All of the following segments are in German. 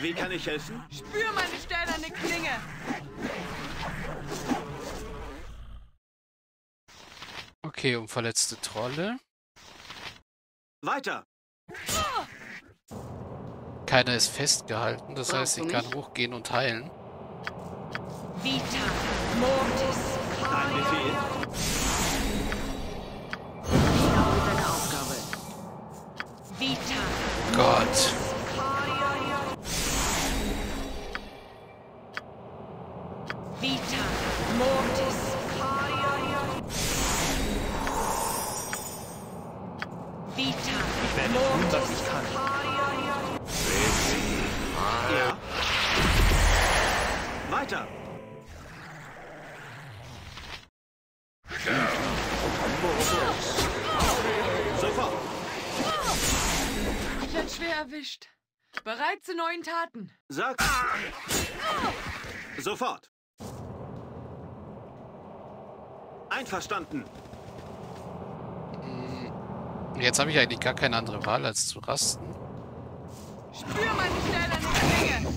Wie kann ich helfen? Spür meine stählerne Klinge. Okay, um verletzte Trolle. Weiter. Keiner ist festgehalten, das Brauchst heißt, ich kann hochgehen und heilen. Vita. Mortis. Dein Befehl. Werd schwer erwischt. Bereit zu neuen Taten. Sag. Sofort. Einverstanden. Jetzt habe ich eigentlich gar keine andere Wahl, als zu rasten. Spür meine stählerne Klinge.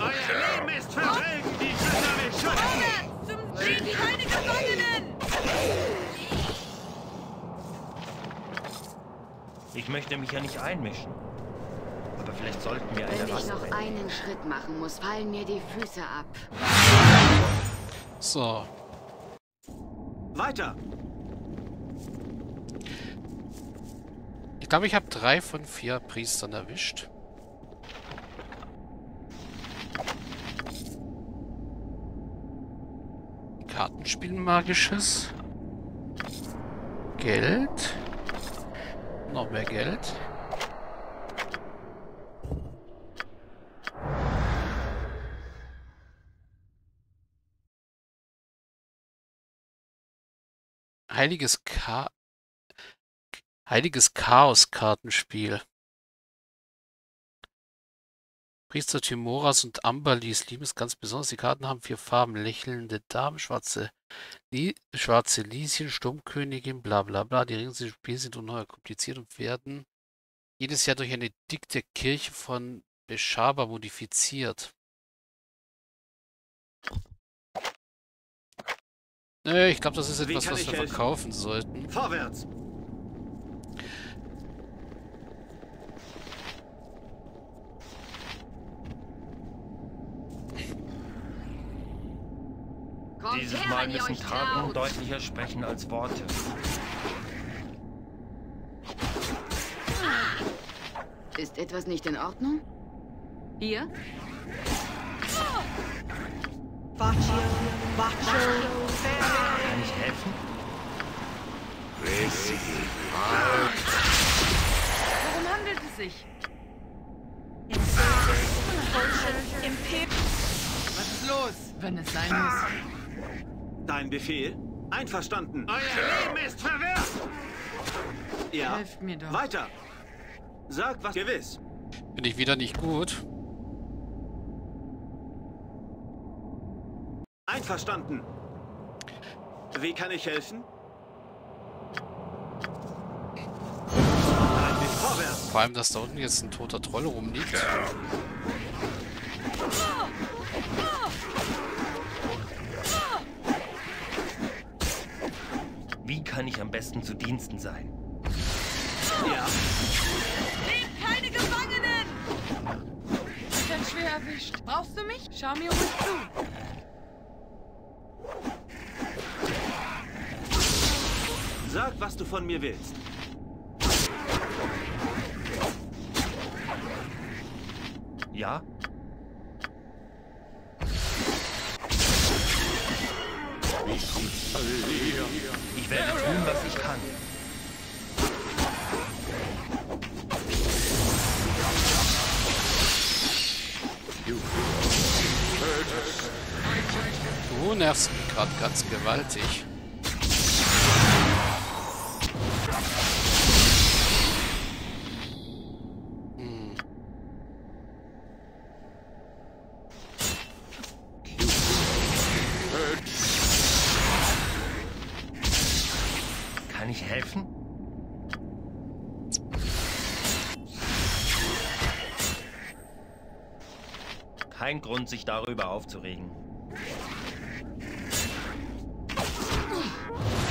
Euer Leben ist verwelken, die Götter mich schützen. Vorwärts zum Sieg. Keine Gefangenen. Ich möchte mich ja nicht einmischen. Aber vielleicht sollten wir eine Wenn ich noch einen Schritt machen muss, fallen mir die Füße ab. So, Weiter. ich glaube, ich habe drei von vier Priestern erwischt. Kartenspiel magisches. Geld. Noch mehr Geld. Heiliges Ka Heiliges Chaos-Kartenspiel. Priester Timoras und Amberlis lieben es ganz besonders. Die Karten haben vier Farben. Lächelnde Damen, schwarze, Li schwarze Lieschen, Sturmkönigin, bla bla bla. Die Regeln des Spiels sind ungeheuer kompliziert und werden jedes Jahr durch eine dikte Kirche von Beshaba modifiziert. Nö, ich glaube, das ist etwas, was wir helfen? verkaufen sollten. Vorwärts. Dieses Mal müssen Taten deutlicher sprechen als Worte. Ist etwas nicht in Ordnung? Hier? Kann ich helfen? Worum handelt es sich? Im Pip. Was ist los? Wenn es sein muss. Dein Befehl. Einverstanden. Euer Leben ist verwirrt. Ja. Helft mir doch. Weiter. Sag was gewiss. Bin ich wieder nicht gut. Einverstanden. Wie kann ich helfen? Vor allem, dass da unten jetzt ein toter Troll rumliegt. Wie kann ich am besten zu Diensten sein? Ja. Nehmt keine Gefangenen! Ich bin schwer erwischt. Brauchst du mich? Schau mir ruhig zu. Sag, was du von mir willst. Ja? Du nervst mich gerade ganz gewaltig. Hm. Kann ich helfen? kein Grund, sich darüber aufzuregen.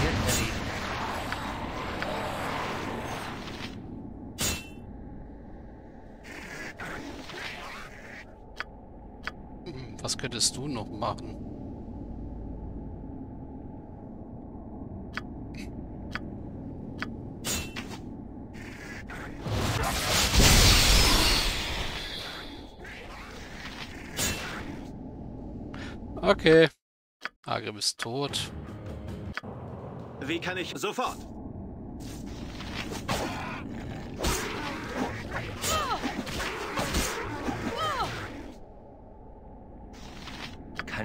Wird erledigt. Was könntest du noch machen? Okay. Agrim ist tot. Wie kann ich sofort?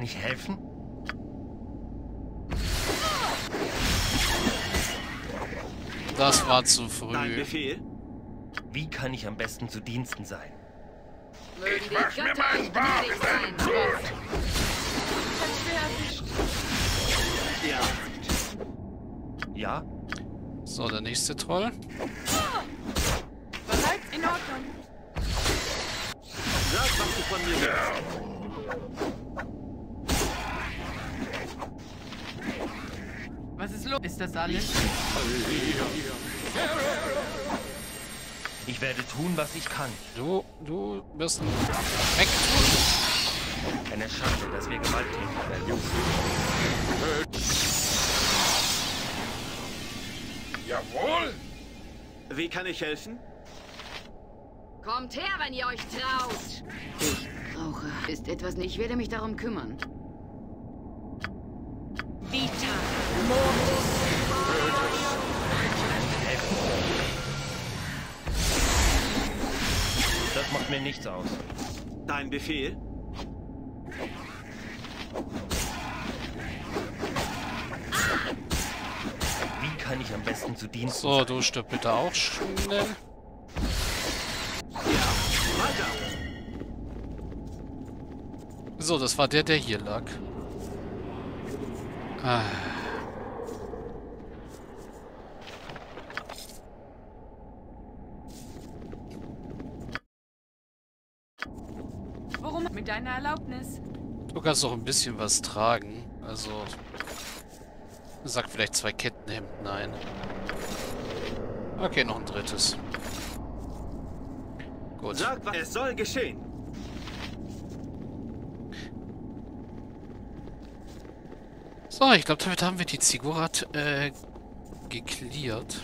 Kann ich helfen? Das war zu Dein früh. Befehl? Wie kann ich am besten zu Diensten sein? Gnädig sein. Ganz schwer erwischt. Ja. Ja? So, der nächste Troll. Bereit? In Ordnung. Sag, was du von mir willst. Was ist los? Ist das alles? Ich werde tun, was ich kann. Du, du wirst ein weg. Eine Schande, dass wir gewalttätig werden. Jawohl! Wie kann ich helfen? Kommt her, wenn ihr euch traut. Ich brauche. Ist etwas nicht. Ich werde mich darum kümmern. Macht mir nichts aus. Dein Befehl? Wie kann ich am besten zu Diensten So, du stirb bitte auch schnell. Ja. Weiter. So, das war der, der hier lag. Ah. Mit deiner Erlaubnis. Du kannst doch ein bisschen was tragen. Also. Sag vielleicht zwei Kettenhemden ein. Okay, noch ein drittes. Gut. Sag, was es soll geschehen. So, ich glaube, damit haben wir die Ziggurat äh, geklärt.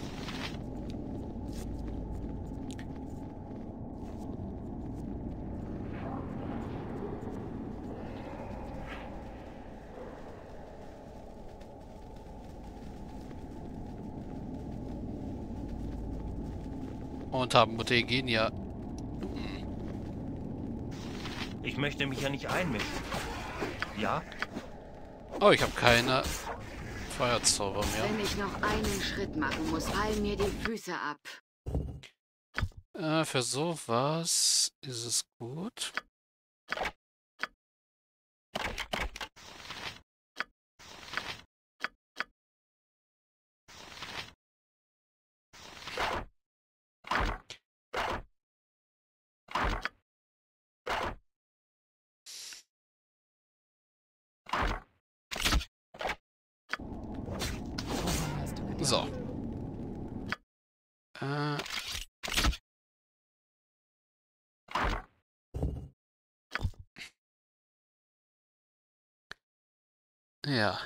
Und haben Mutter Egenia. Ich möchte mich ja nicht einmischen. Ja? Oh, ich habe keine Feuerzauber mehr. Wenn ich noch einen Schritt machen muss, fallen mir die Füße ab. Äh, für sowas ist es gut. So. Äh. Ja.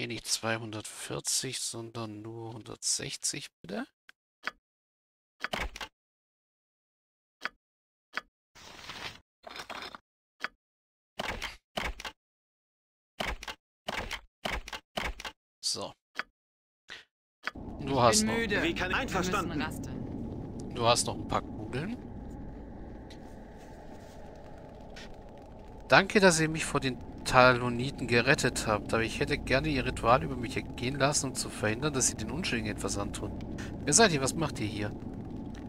Nee, nicht 240, sondern nur 160, bitte. So. Du hast Bin noch, müde. Wie kann- Einverstanden. du hast noch ein paar Kugeln. Danke, dass ihr mich vor den Taloniten gerettet habt, aber ich hätte gerne ihr Ritual über mich ergehen lassen, um zu verhindern, dass sie den Unschuldigen etwas antun. Wer seid ihr? Was macht ihr hier?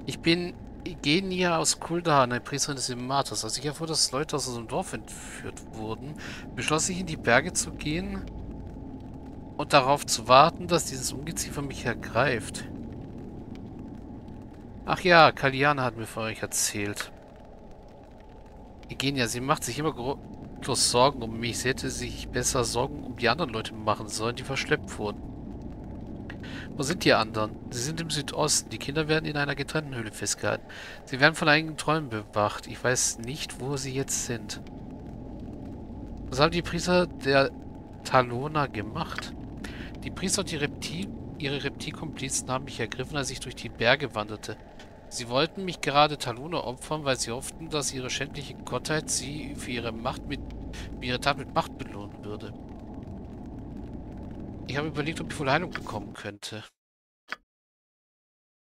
Ich bin Igenia aus Kulda, eine Priesterin des Immatus. Als ich erfuhr, dass Leute aus unserem Dorf entführt wurden, beschloss ich in die Berge zu gehen und darauf zu warten, dass dieses Ungeziefer mich ergreift. Ach ja, Kaliana hat mir von euch erzählt. Igenia, sie macht sich immer groß Sorgen um mich. Sie hätte sich besser Sorgen um die anderen Leute machen sollen, die verschleppt wurden. Wo sind die anderen? Sie sind im Südosten. Die Kinder werden in einer getrennten Höhle festgehalten. Sie werden von einigen Träumen bewacht. Ich weiß nicht, wo sie jetzt sind. Was haben die Priester der Talona gemacht? Die Priester und die Reptil ihre Reptilkomplizen haben mich ergriffen, als ich durch die Berge wanderte. Sie wollten mich gerade Talona opfern, weil sie hofften, dass ihre schändliche Gottheit sie für ihre Macht mit für ihre Tat mit Macht belohnen würde. Ich habe überlegt, ob ich wohl Heilung bekommen könnte.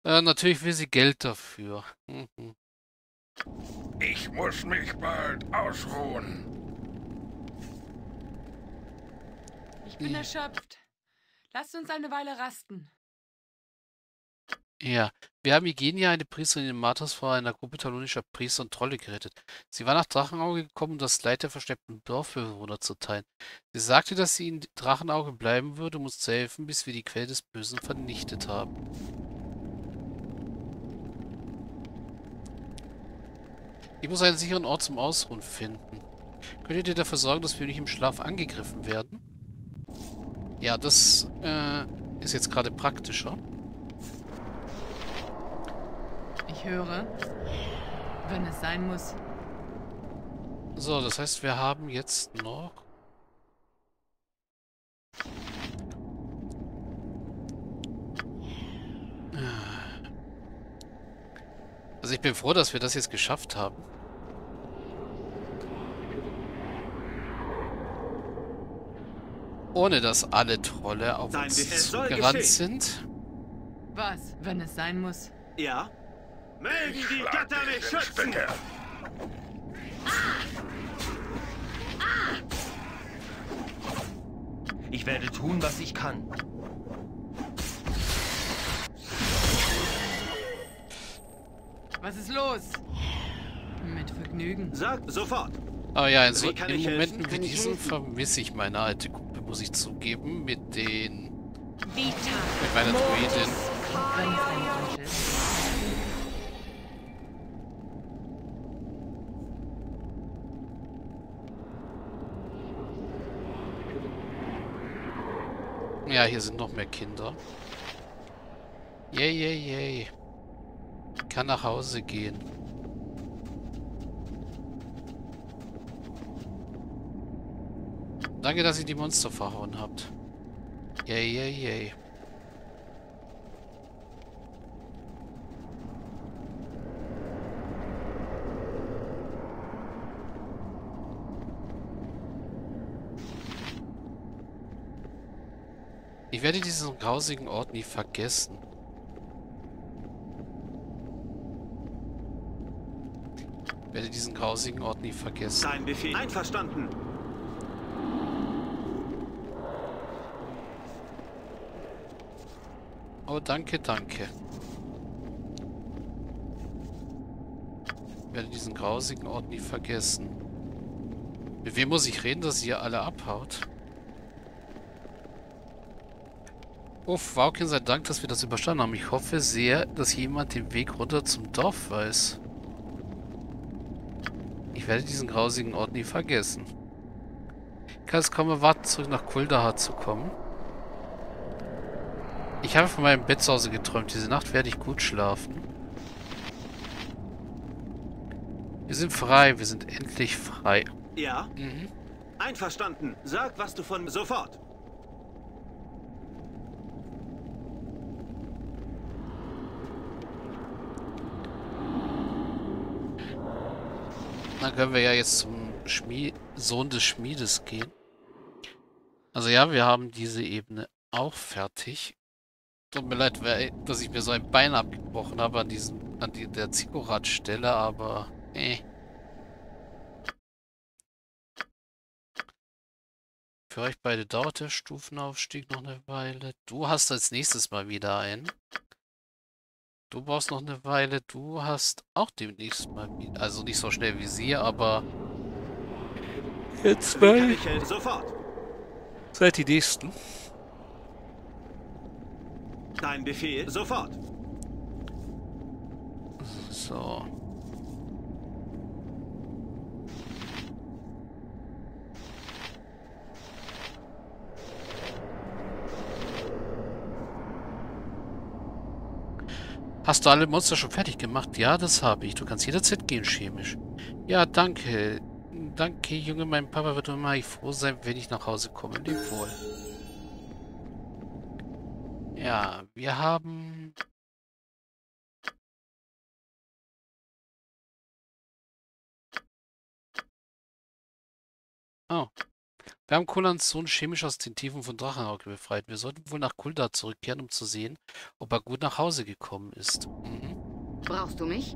Äh, natürlich will sie Geld dafür. Mhm. Ich muss mich bald ausruhen. Ich bin erschöpft. Lasst uns eine Weile rasten. Ja, wir haben Igenia, eine Priesterin in Matos, vor einer Gruppe talonischer Priester und Trolle gerettet. Sie war nach Drachenauge gekommen, um das Leid der versteckten Dorfbewohner zu teilen. Sie sagte, dass sie in Drachenauge bleiben würde, um uns zu helfen, bis wir die Quelle des Bösen vernichtet haben. Ich muss einen sicheren Ort zum Ausruhen finden. Könnt ihr dafür sorgen, dass wir nicht im Schlaf angegriffen werden? Ja, das äh, ist jetzt gerade praktischer. Ich höre, wenn es sein muss. So, das heißt, wir haben jetzt noch... Also ich bin froh, dass wir das jetzt geschafft haben. Ohne dass alle Trolle auf uns gerannt sind. Was, wenn es sein muss? Ja? Mögen die Götter mich schützen! Ich werde tun, was ich kann. Was ist los? Mit Vergnügen. Sag sofort. Oh ja, in, so, in Momenten wie diesen vermisse ich meine alte Gruppe, muss ich zugeben, mit den... Vita. Mit meiner Druidin. Wenn es ein Wunsch ist. Ja, hier sind noch mehr Kinder. Yay, yay, yay. Ich kann nach Hause gehen. Danke, dass ihr die Monster verhauen habt. Yay, yay, yay. Ich werde diesen grausigen Ort nie vergessen. Ich werde diesen grausigen Ort nie vergessen. Dein Befehl. Einverstanden. Oh, danke, danke. Ich werde diesen grausigen Ort nie vergessen. Mit wem muss ich reden, dass ihr alle abhaut? Uff, Waukin sei Dank, dass wir das überstanden haben. Ich hoffe sehr, dass jemand den Weg runter zum Dorf weiß. Ich werde diesen grausigen Ort nie vergessen. Ich kann es kaum erwarten, zurück nach Kuldahar zu kommen. Ich habe von meinem Bett zu Hause geträumt. Diese Nacht werde ich gut schlafen. Wir sind frei. Wir sind endlich frei. Ja? Mhm. Einverstanden. Sag, was du von... Sofort. Dann können wir ja jetzt zum Schmied Sohn des Schmiedes gehen. Also ja, wir haben diese Ebene auch fertig. Tut mir leid, dass ich mir so ein Bein abgebrochen habe an diesem, an die, der Zikorat-Stelle, aber eh. Für euch beide dauert der Stufenaufstieg noch eine Weile. Du hast als nächstes mal wieder einen. Du brauchst noch eine Weile. Du hast auch demnächst mal wieder. Also nicht so schnell wie sie, aber. Jetzt mal. Sofort. Seid die nächsten. Dein Befehl? Sofort. So. Hast du alle Monster schon fertig gemacht? Ja, das habe ich. Du kannst jederzeit gehen, chemisch. Ja, danke. Danke, Junge. Mein Papa wird immer froh sein, wenn ich nach Hause komme. Leb wohl. Ja, wir haben... Oh. Wir haben Kulans Sohn chemisch aus den Tiefen von Drachenauge befreit. Wir sollten wohl nach Kulda zurückkehren, um zu sehen, ob er gut nach Hause gekommen ist. Mhm. Brauchst du mich?